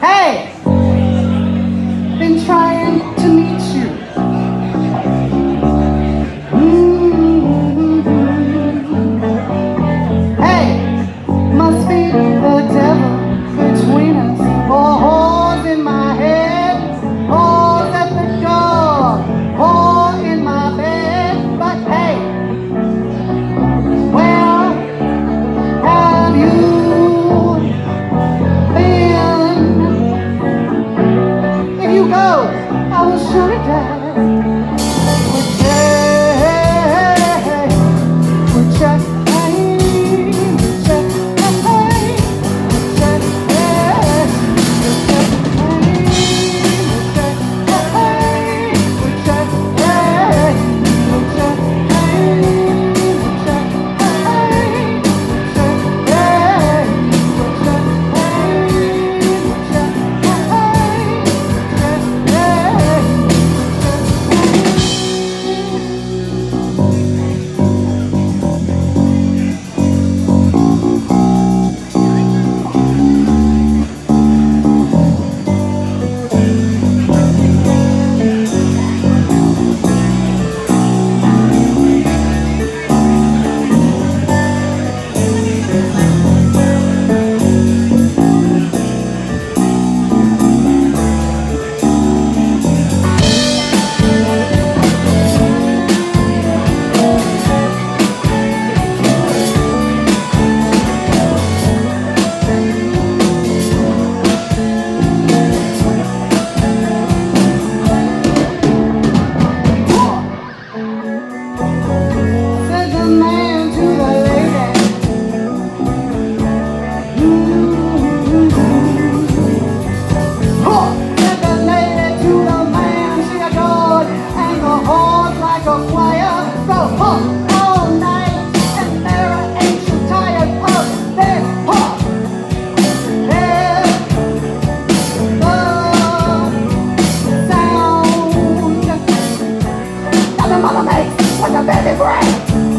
Hey! I was sure to die the mother makes when the baby breaks